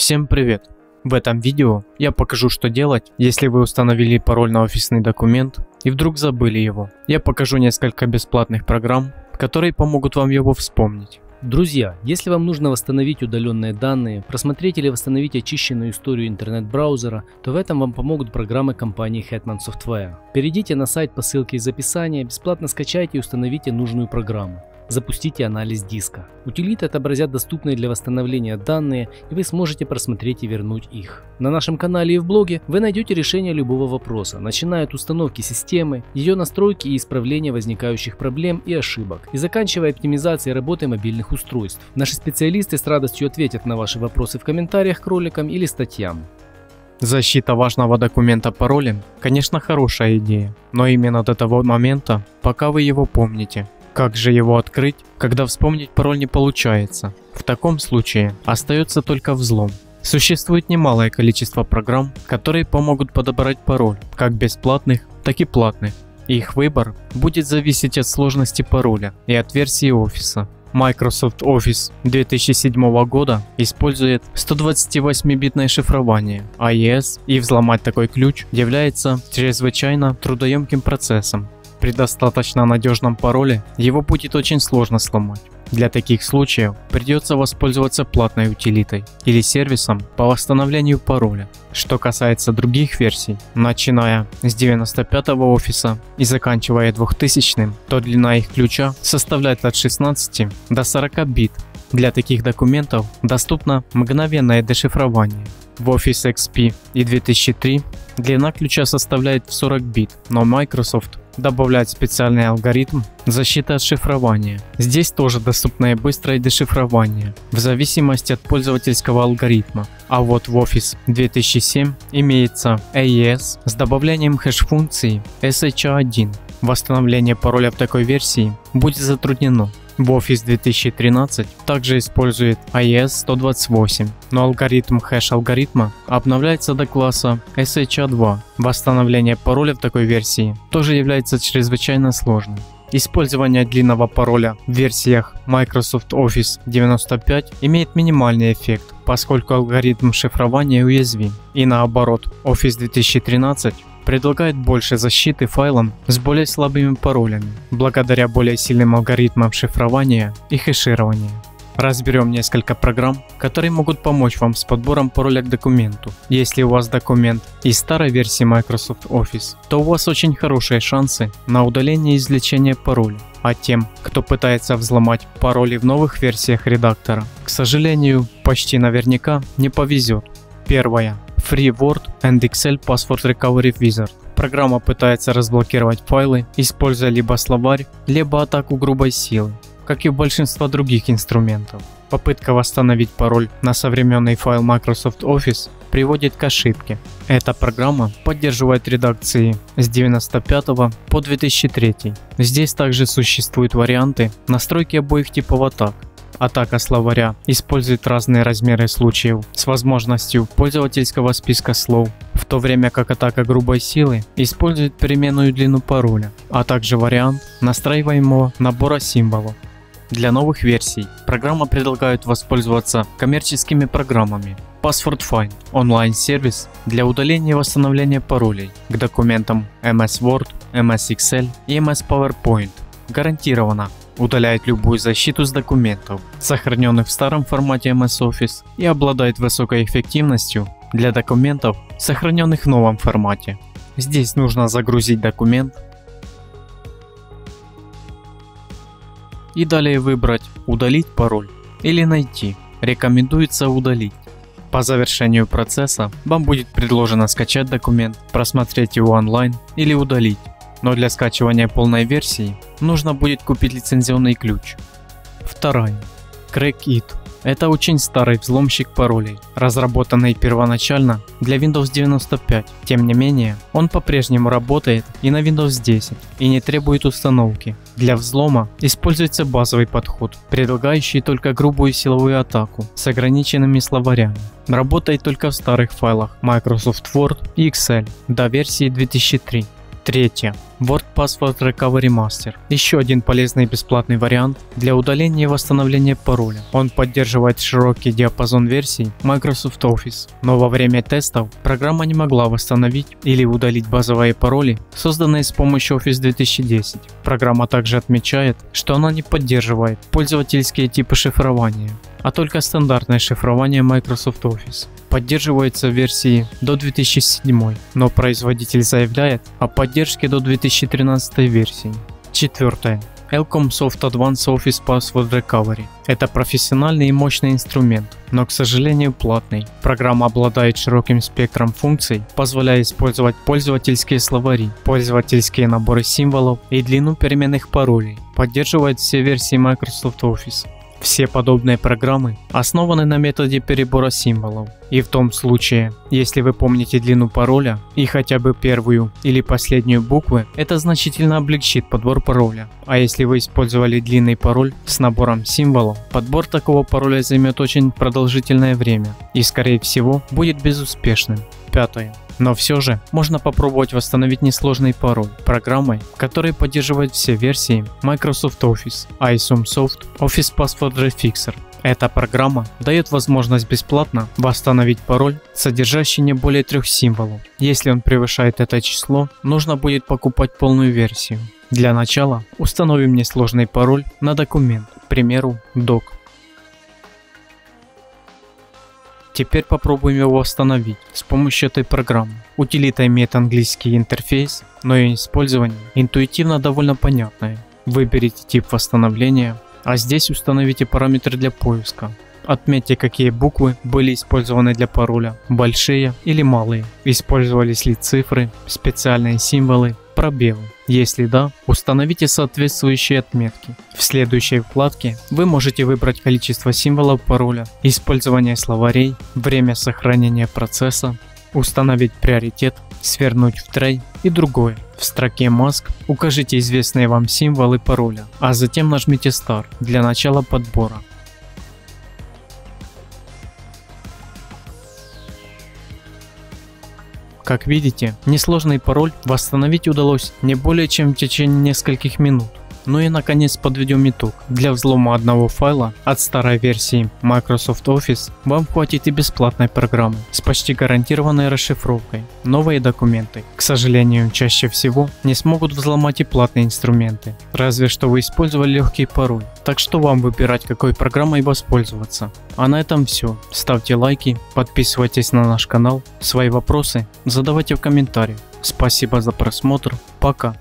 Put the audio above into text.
Всем привет! В этом видео я покажу что делать, если вы установили пароль на офисный документ и вдруг забыли его. Я покажу несколько бесплатных программ, которые помогут вам его вспомнить. Друзья, если вам нужно восстановить удаленные данные, просмотреть или восстановить очищенную историю интернет-браузера, то в этом вам помогут программы компании Hetman Software. Перейдите на сайт по ссылке из описания, бесплатно скачайте и установите нужную программу запустите анализ диска. Утилиты отобразят доступные для восстановления данные, и вы сможете просмотреть и вернуть их. На нашем канале и в блоге вы найдете решение любого вопроса, начиная от установки системы, ее настройки и исправления возникающих проблем и ошибок, и заканчивая оптимизацией работы мобильных устройств. Наши специалисты с радостью ответят на ваши вопросы в комментариях к роликам или статьям. Защита важного документа паролем, конечно, хорошая идея, но именно до того момента, пока вы его помните. Как же его открыть, когда вспомнить пароль не получается? В таком случае остается только взлом. Существует немалое количество программ, которые помогут подобрать пароль, как бесплатных, так и платных. Их выбор будет зависеть от сложности пароля и от версии офиса. Microsoft Office 2007 года использует 128-битное шифрование AES, и взломать такой ключ является чрезвычайно трудоемким процессом, при достаточно надежном пароле его будет очень сложно сломать. Для таких случаев придется воспользоваться платной утилитой или сервисом по восстановлению пароля. Что касается других версий, начиная с 95 офиса и заканчивая 2000, то длина их ключа составляет от 16 до 40 бит. Для таких документов доступно мгновенное дешифрование. В Office XP и 2003 длина ключа составляет 40 бит, но Microsoft добавляет специальный алгоритм защиты от шифрования. Здесь тоже доступно и быстрое дешифрование, в зависимости от пользовательского алгоритма. А вот в Office 2007 имеется AES с добавлением хэш-функции SHA-1. Восстановление пароля в такой версии будет затруднено, в Office 2013 также использует IES 128, но алгоритм хэш-алгоритма обновляется до класса SHA-2. Восстановление пароля в такой версии тоже является чрезвычайно сложным. Использование длинного пароля в версиях Microsoft Office 95 имеет минимальный эффект, поскольку алгоритм шифрования уязвим. И наоборот, Office 2013 предлагает больше защиты файлам с более слабыми паролями, благодаря более сильным алгоритмам шифрования и хеширования. Разберем несколько программ, которые могут помочь вам с подбором пароля к документу. Если у вас документ из старой версии Microsoft Office, то у вас очень хорошие шансы на удаление и извлечение пароля. А тем, кто пытается взломать пароли в новых версиях редактора, к сожалению, почти наверняка не повезет. Первое. Free Word and Excel Password Recovery Wizard. Программа пытается разблокировать файлы, используя либо словарь, либо атаку грубой силы, как и у большинства других инструментов. Попытка восстановить пароль на современный файл Microsoft Office приводит к ошибке. Эта программа поддерживает редакции с 95 по 2003. Здесь также существуют варианты настройки обоих типов атак, Атака словаря использует разные размеры случаев с возможностью пользовательского списка слов, в то время как атака грубой силы использует переменную длину пароля, а также вариант настраиваемого набора символов. Для новых версий программа предлагает воспользоваться коммерческими программами. Password Find – онлайн-сервис для удаления и восстановления паролей к документам MS Word, MS Excel и MS PowerPoint. Гарантированно удаляет любую защиту с документов, сохраненных в старом формате MS Office и обладает высокой эффективностью для документов, сохраненных в новом формате. Здесь нужно загрузить документ и далее выбрать «Удалить пароль» или «Найти». Рекомендуется удалить. По завершению процесса вам будет предложено скачать документ, просмотреть его онлайн или удалить но для скачивания полной версии нужно будет купить лицензионный ключ. Вторая. CrackIt. Это очень старый взломщик паролей, разработанный первоначально для Windows 95. Тем не менее, он по-прежнему работает и на Windows 10 и не требует установки. Для взлома используется базовый подход, предлагающий только грубую силовую атаку с ограниченными словарями. Работает только в старых файлах Microsoft Word и Excel до версии 2003. Третье. Word Password Recovery Master. Еще один полезный и бесплатный вариант для удаления и восстановления пароля. Он поддерживает широкий диапазон версий Microsoft Office, но во время тестов программа не могла восстановить или удалить базовые пароли, созданные с помощью Office 2010. Программа также отмечает, что она не поддерживает пользовательские типы шифрования, а только стандартное шифрование Microsoft Office. Поддерживается в версии до 2007, но производитель заявляет о поддержке до 2013 версии. Четвертое. Elcom Soft Advanced Office Password Recovery. Это профессиональный и мощный инструмент, но, к сожалению, платный. Программа обладает широким спектром функций, позволяя использовать пользовательские словари, пользовательские наборы символов и длину переменных паролей. Поддерживает все версии Microsoft Office. Все подобные программы основаны на методе перебора символов. И в том случае, если вы помните длину пароля и хотя бы первую или последнюю буквы, это значительно облегчит подбор пароля. А если вы использовали длинный пароль с набором символов, подбор такого пароля займет очень продолжительное время и скорее всего будет безуспешным. Пятое. Но все же можно попробовать восстановить несложный пароль программой, которая поддерживает все версии Microsoft Office, iSumSoft, Office Password Refixer. Эта программа дает возможность бесплатно восстановить пароль, содержащий не более трех символов. Если он превышает это число, нужно будет покупать полную версию. Для начала установим несложный пароль на документ, к примеру, doc. Теперь попробуем его восстановить с помощью этой программы. Утилита имеет английский интерфейс, но ее использование интуитивно довольно понятное. Выберите тип восстановления, а здесь установите параметры для поиска. Отметьте, какие буквы были использованы для пароля, большие или малые, использовались ли цифры, специальные символы, пробелы. Если да, установите соответствующие отметки. В следующей вкладке вы можете выбрать количество символов пароля, использование словарей, время сохранения процесса, установить приоритет, свернуть в трей и другое. В строке Mask укажите известные вам символы пароля, а затем нажмите Start для начала подбора. Как видите, несложный пароль восстановить удалось не более чем в течение нескольких минут. Ну и наконец подведем итог. Для взлома одного файла от старой версии Microsoft Office вам хватит и бесплатной программы с почти гарантированной расшифровкой. Новые документы, к сожалению, чаще всего не смогут взломать и платные инструменты, разве что вы использовали легкий пароль. Так что вам выбирать какой программой воспользоваться. А на этом все. Ставьте лайки, подписывайтесь на наш канал, свои вопросы задавайте в комментариях. Спасибо за просмотр, пока.